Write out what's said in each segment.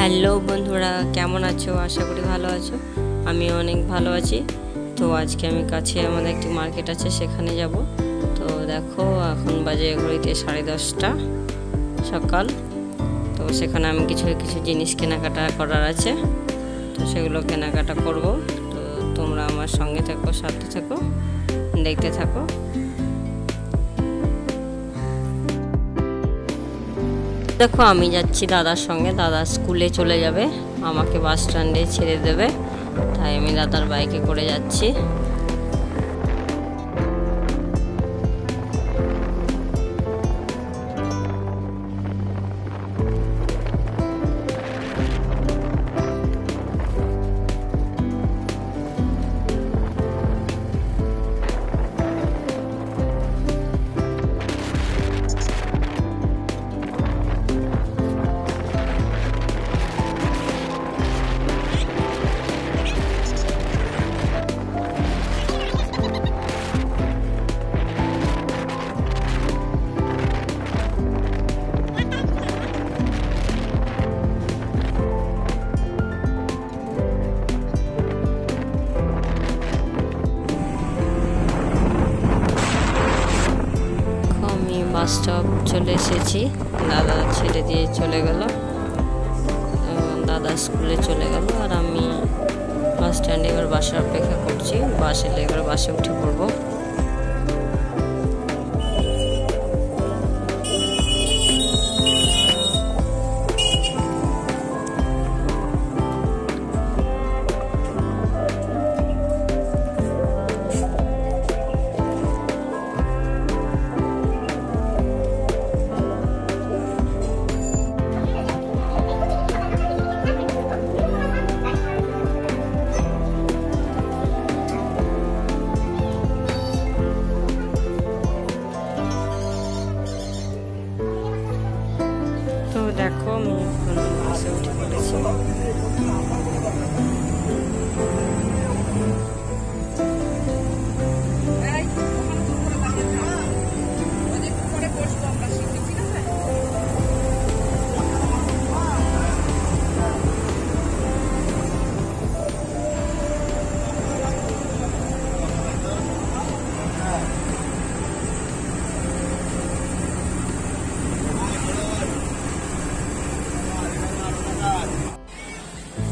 Hello বন্ধুরা, কেমন আছো? আশা করি ভালো আছো। আমি অনেক ভালো আছি। তো আজকে আমি কাছে আমাদের একটি মার্কেট আছে, সেখানে যাব। তো দেখো, এখন বাজে ঘড়িতে সাড়ে দশটা সকাল। তো সেখানে আমি কিছু কিছু জিনিস কেনাকাটা করার আছে। তো সেগুলো কেনাকাটা করব। তো তোমরা আমার সঙ্গে থাকো, সাথে থাকো, দেখতে থাকো। দেখো, আমি যাচ্ছি দাদার সঙ্গে। দাদা স্কুলে চলে যাবে। আমাকে বাস স্ট্যান্ডে ছেড়ে দেবে। তাই আমি দাদার বাইকে করে যাচ্ছি। এসেছি দাদা ছেড়ে দিয়ে চলে গেল। দাদা স্কুলে চলে গেল আর আমি বাস স্ট্যান্ডে এবার বাসের অপেক্ষা করছি। বাস এলে এবার বাসে উঠে পড়ব। তো দেখো আমি এখন বাসে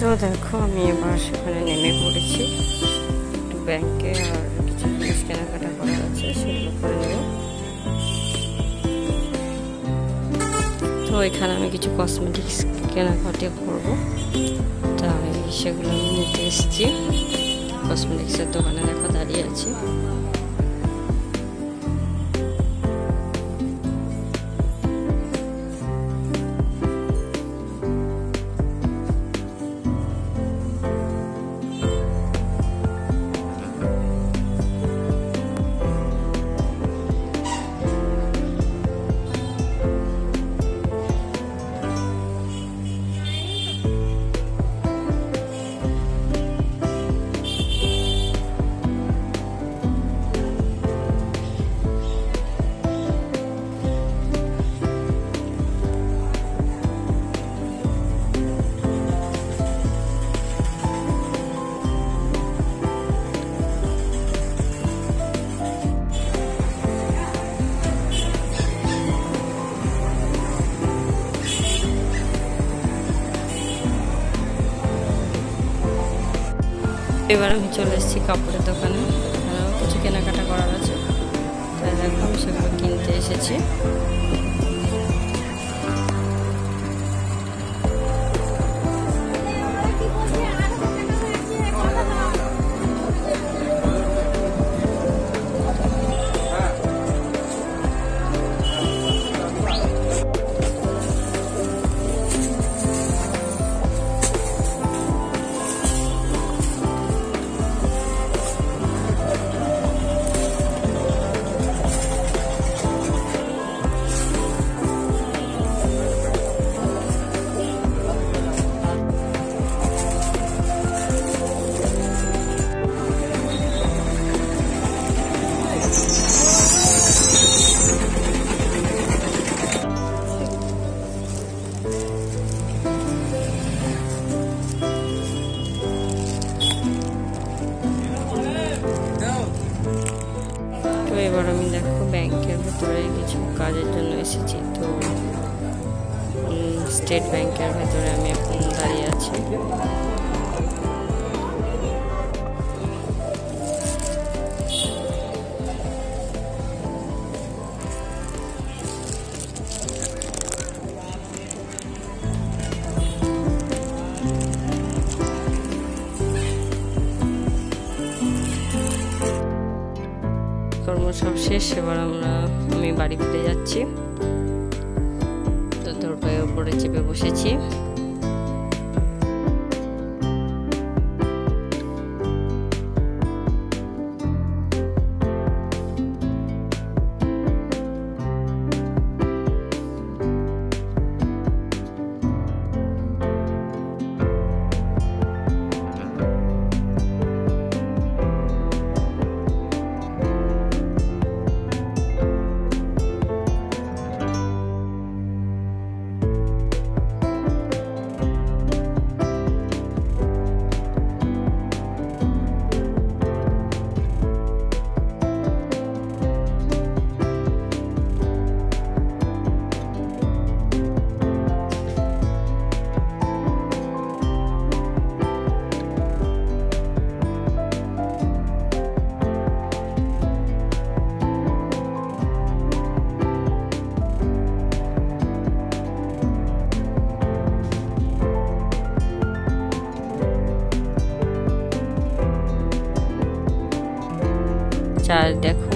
তো দেখো, আমি এবার সেখানে নেমে পড়েছি। একটু ব্যাংকে আর কিছু জিনিস কেনাকাটা করার আছে, সেগুলো করে নেব তো এখানে আমি কিছু কসমেটিক্স কেনাকাটা করব। তাই সেগুলো আমি নিতে এসেছি। কসমেটিক্সের দোকানে দেখো দাঁড়িয়ে আছি। এবার আমি চলে এসেছি কাপড়ের দোকানে। কিছু কেনাকাটা করার আছে। তাই দেখো সেগুলো কিনতে এসেছি। এসেছি। তো স্টেট ব্যাংকের ভেতরে আমি এখন দাঁড়িয়ে আছি। কর্ম সব শেষ এবার আমরা আমি বাড়ি ফিরে যাচ্ছি। তো তোর পায়ে উপরে চেপে বসেছি।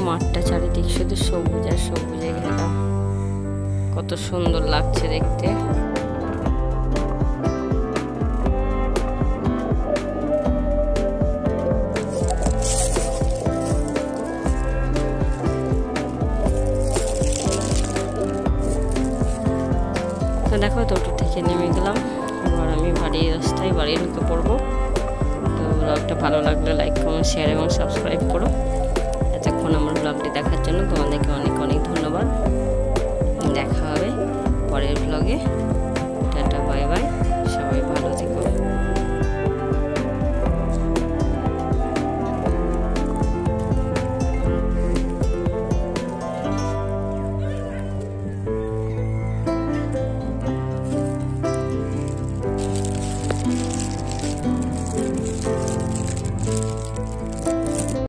মাঠটা চারিদিক শুধু সবুজ আর সবুজে ঘেরা। কত সুন্দর লাগছে দেখতে। দেখো, টোটো থেকে নেমে গেলাম। এবার আমি বাড়ির রাস্তায় বাড়ি ঢুকে পড়ব। তো ব্লগটা ভালো লাগলে লাইক কমেন্ট শেয়ার এবং সাবস্ক্রাইব করো।